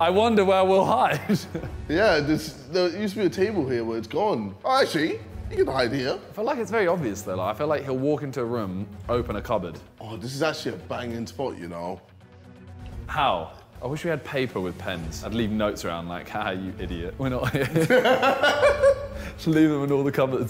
I wonder where we'll hide. Yeah, there used to be a table here but it's gone. Oh, actually, you can hide here. I feel like it's very obvious though. Like, I feel like he'll walk into a room, open a cupboard. Oh, this is actually a banging spot, you know. How? I wish we had paper with pens. I'd leave notes around like, "Hey, you idiot. We're not here. Just leave them in all the cupboards.